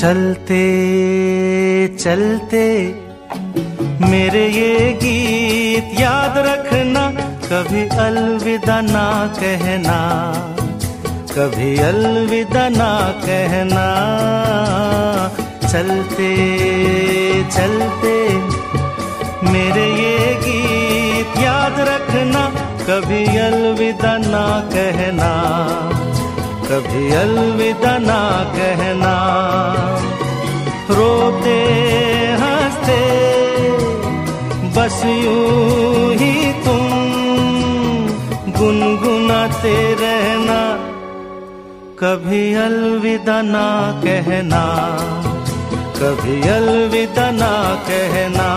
चलते चलते। मेरे ये गीत याद रखना, कभी अलविदा ना कहना। कभी अलविदा ना कहना। चलते चलते। मेरे ये गीत याद रखना, कभी अलविदा ना कहना। कभी अलविदा ना कहना। रोते, हँसते, बस यूँ ही तुम गुनगुनाते रहना। कभी अलविदा ना कहना, कभी अलविदा ना कहना।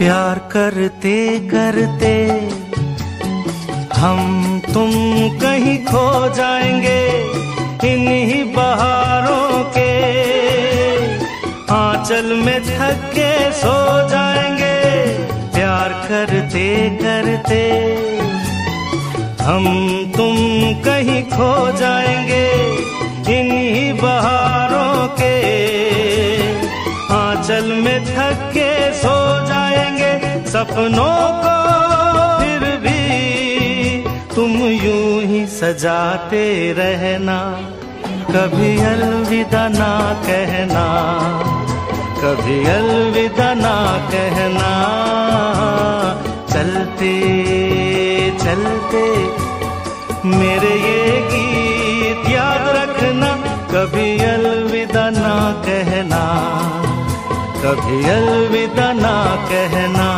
प्यार करते करते हम तुम कहीं खो जाएँगे इन्हीं बहारों के। आंचल में थक के सो जाएँगे प्यार करते करते। हम तुम कहीं खो जाएँगे इन्हीं बहारों के। आंचल में थक के सपनों को फिर भी तुम यूँ ही सजाते रहना। कभी अलविदा ना कहना, कभी अलविदा ना कहना। चलते चलते मेरे ये गीत याद रखना, कभी अलविदा ना कहना, कभी अलविदा ना कहना।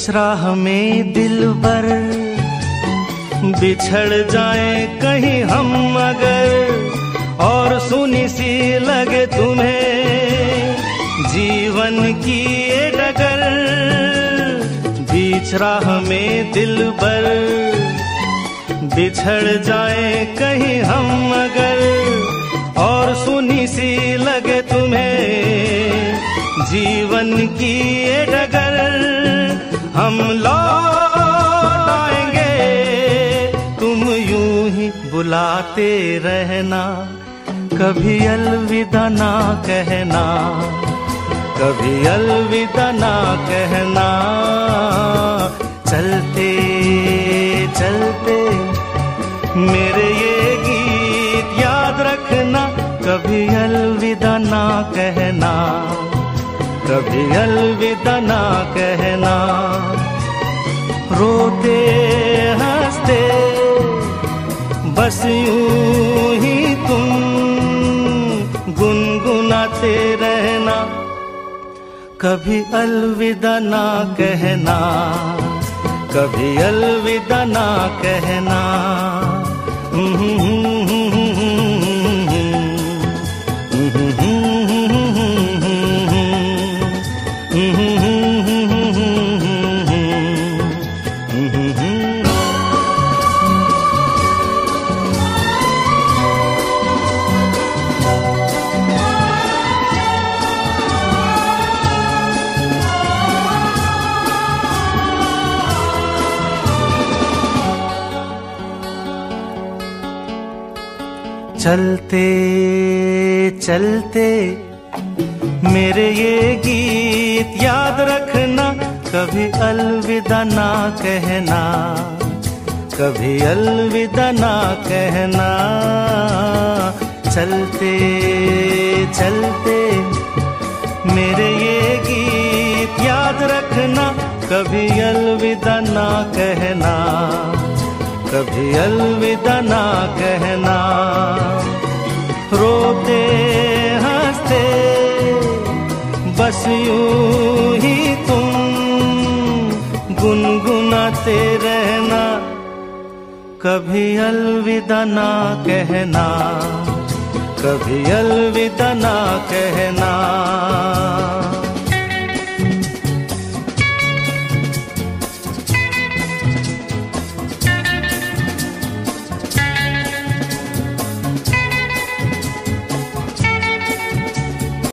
राह में दिल बर बिछड़ जाए कहीं हम अगर, और सुनी सी लगे तुम्हें। जीवन की ये डगर बीच राह में दिल बर बिछड़ जाए कहीं हम अगर, और सुनी सी लगे तुम्हें। जीवन की ये डगर। हम लौट आएँगे तुम यूँ ही बुलाते रहना। कभी अलविदा ना कहना। कभी अलविदा ना कहना। चलते चलते, मेरे ये गीत याद रखना। कभी अलविदा ना कहना। कभी अलविदा ना कहना। रोते, हँसते, बस यूँ ही तुम गुनगुनाते रहना। कभी अलविदा ना कहना, कभी अलविदा ना कहना। चलते चलते। मेरे ये गीत याद रखना, कभी अलविदा ना कहना। कभी अलविदा ना कहना। चलते चलते। मेरे ये गीत याद रखना, कभी अलविदा ना कहना। कभी अलविदा ना कहना। रोते, हँसते, बस यूँ ही तुम गुनगुनाते रहना। कभी अलविदा ना कहना, कभी अलविदा ना कहना।